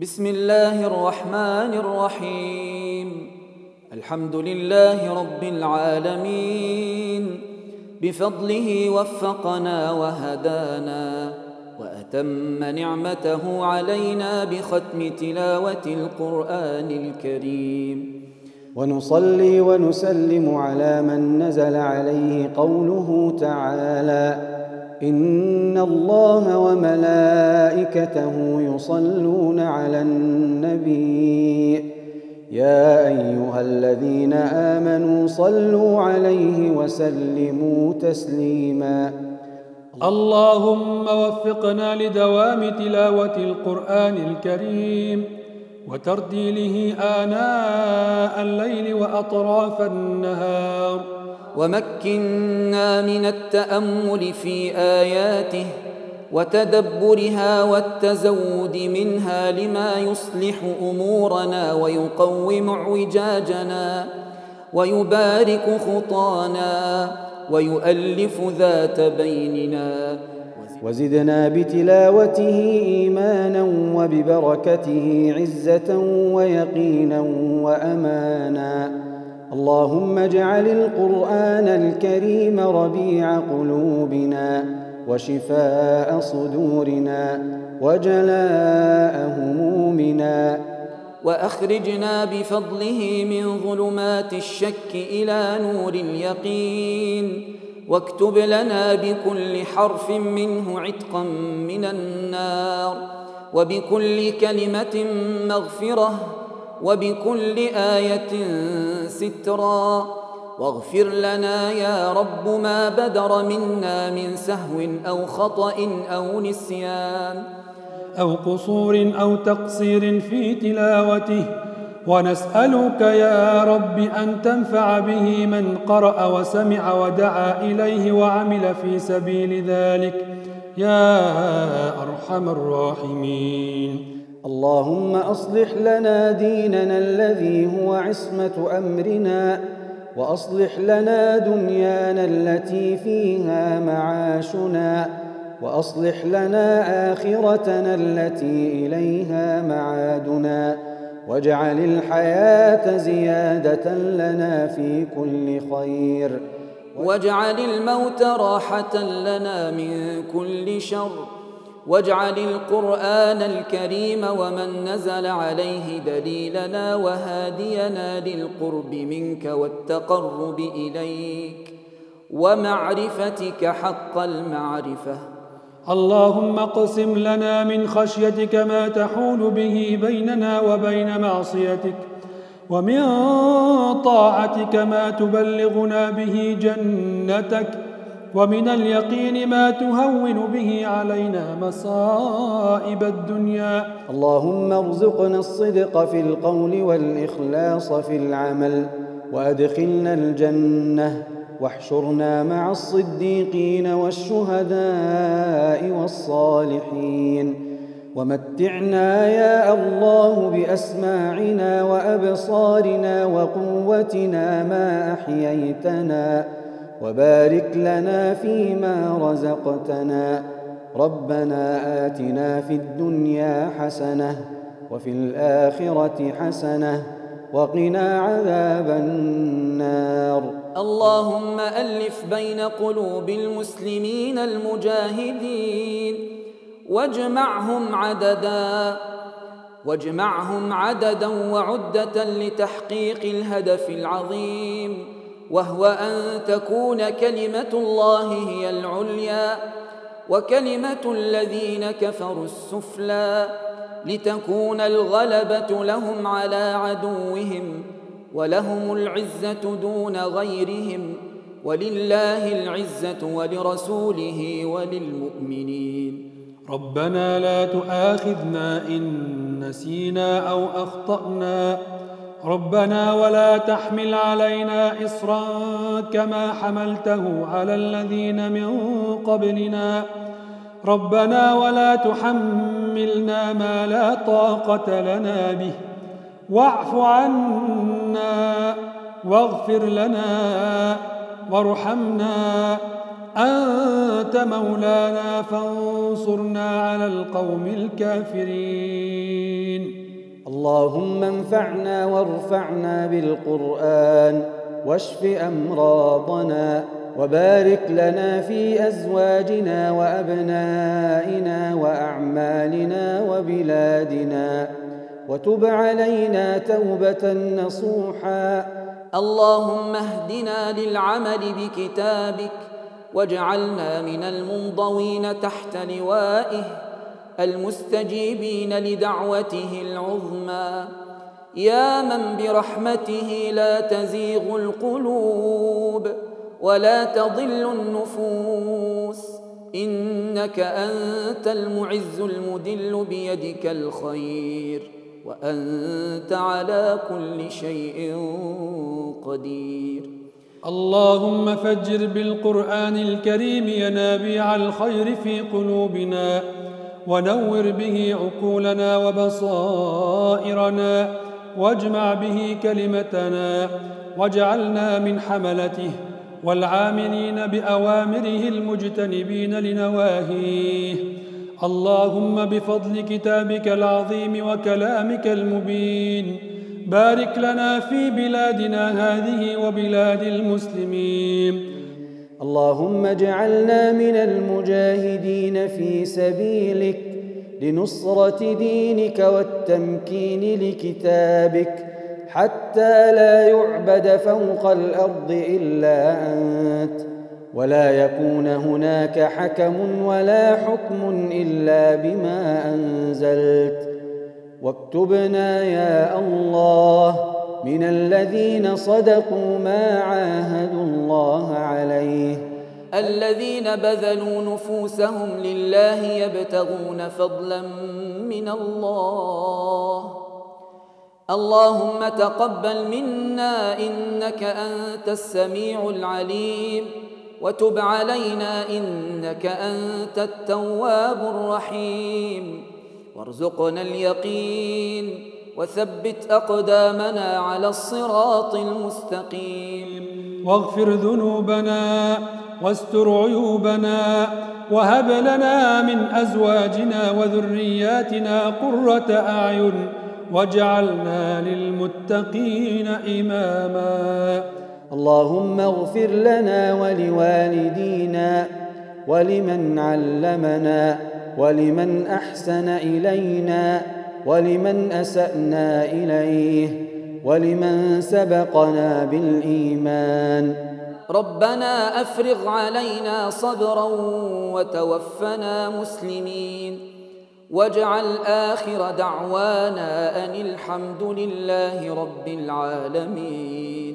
بسم الله الرحمن الرحيم الحمد لله رب العالمين بفضله وفقنا وهدانا واتم نعمته علينا بختم تلاوه القران الكريم ونصلي ونسلم على من نزل عليه قوله تعالى إن الله وملائكته يصلون على النبي. يا أيها الذين آمنوا صلوا عليه وسلموا تسليما. اللهم وفقنا لدوام تلاوة القرآن الكريم. وترتيله آناء الليل وأطراف النهار. ومكنا من التأمل في آياته وتدبرها والتزود منها لما يصلح أمورنا ويقوم اعوجاجنا ويبارك خطانا ويؤلف ذات بيننا وزدنا بتلاوته إيمانا وببركته عزة ويقينا وأمانا. اللهم اجعل القرآن الكريم ربيع قلوبنا وشفاء صدورنا وجلاء همومنا. وأخرجنا بفضله من ظلمات الشك إلى نور اليقين. واكتب لنا بكل حرف منه عتقا من النار وبكل كلمة مغفرة وبكل آية سترا. واغفر لنا يا رب ما بدر منا من سهو أو خطأ أو نسيان أو قصور أو تقصير في تلاوته. ونسألك يا رب أن تنفع به من قرأ وسمع ودعا إليه وعمل في سبيل ذلك. يا أرحم الراحمين. اللهم أصلح لنا ديننا الذي هو عصمة أمرنا وأصلح لنا دنيانا التي فيها معاشنا وأصلح لنا آخرتنا التي إليها معادنا. واجعل الحياة زيادة لنا في كل خير. واجعل الموت راحة لنا من كل شر. واجعل القرآن الكريم ومن نزل عليه دليلنا وهادينا للقرب منك والتقرب إليك. ومعرفتك حق المعرفة. اللهم اقسم لنا من خشيتك ما تحول به بيننا وبين معصيتك ومن طاعتك ما تبلغنا به جنتك ومن اليقين ما تهون به علينا مصائب الدنيا. اللهم ارزقنا الصدق في القول والإخلاص في العمل وأدخلنا الجنة. واحشرنا مع الصديقين والشهداء والصالحين. ومتعنا يا الله بأسماعنا وأبصارنا وقوتنا ما أحييتنا. وبارك لنا فيما رزقتنا. ربنا آتنا في الدنيا حسنة وفي الآخرة حسنة وقنا عذاب النار. اللهم ألف بين قلوب المسلمين المجاهدين واجمعهم عددا واجمعهم عددا وعدة لتحقيق الهدف العظيم وهو أن تكون كلمة الله هي العليا وكلمة الذين كفروا السفلى لتكون الغلبة لهم على عدوهم ولهم العزة دون غيرهم ولله العزة ولرسوله وللمؤمنين. ربنا لا تؤاخذنا إن نسينا أو أخطأنا. ربنا ولا تحمل علينا إصرا كما حملته على الذين من قبلنا. ربنا ولا تحملنا ما لا طاقة لنا به. واعف عنا واغفر لنا وارحمنا. أنت مولانا فانصرنا على القوم الكافرين. اللهم انفعنا وارفعنا بالقرآن واشف أمراضنا وبارك لنا في أزواجنا وأبنائنا وأعمالنا وبلادنا. وتب علينا توبة نصوحا. اللهم اهدنا للعمل بكتابك واجعلنا من المنضوين تحت لوائه المستجيبين لدعوته العظمى. يا من برحمته لا تزيغ القلوب ولا تضل النفوس. إنك أنت المعز المدل بيدك الخير. وأنت على كل شيء قدير. اللهم فجر بالقرآن الكريم ينابيع الخير في قلوبنا ونور به عقولنا وبصائرنا واجمع به كلمتنا واجعلنا من حملته والعاملين بأوامره المجتنبين لنواهيه. اللهم بفضل كتابك العظيم وكلامك المبين. بارك لنا في بلادنا هذه وبلاد المسلمين. اللهم اجعلنا من المجاهدين في سبيلك لنصرة دينك والتمكين لكتابك حتى لا يعبد فوق الأرض إلا أنت. ولا يكون هناك حكم ولا حكم إلا بما أنزلت. واكتبنا يا الله من الذين صدقوا ما عاهدوا الله عليه. الذين بذلوا نفوسهم لله يبتغون فضلا من الله. اللهم تقبل منا إنك أنت السميع العليم. وتب علينا إنك أنت التواب الرحيم. وارزقنا اليقين وثبت أقدامنا على الصراط المستقيم. واغفر ذنوبنا واستر عيوبنا وهب لنا من أزواجنا وذرياتنا قرة أعين واجعلنا للمتقين إماما. اللهم اغفر لنا ولوالدينا ولمن علمنا ولمن أحسن إلينا ولمن أسأنا إليه ولمن سبقنا بالإيمان. ربنا أفرغ علينا صبرا وتوفنا مسلمين. واجعل آخر دعوانا أن الحمد لله رب العالمين.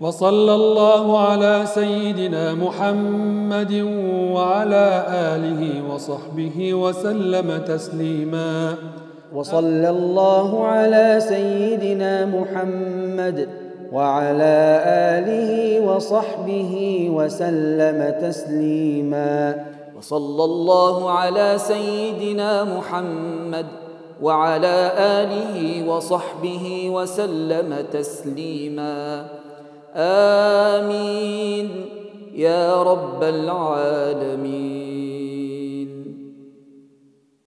وصلى الله على سيدنا محمد وعلى آله وصحبه وسلم تسليما. وصلى الله على سيدنا محمد وعلى آله وصحبه وسلم تسليما. وصلى الله على سيدنا محمد وعلى آله وصحبه وسلم تسليما. آمين. يا رب العالمين.